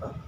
Uh -huh.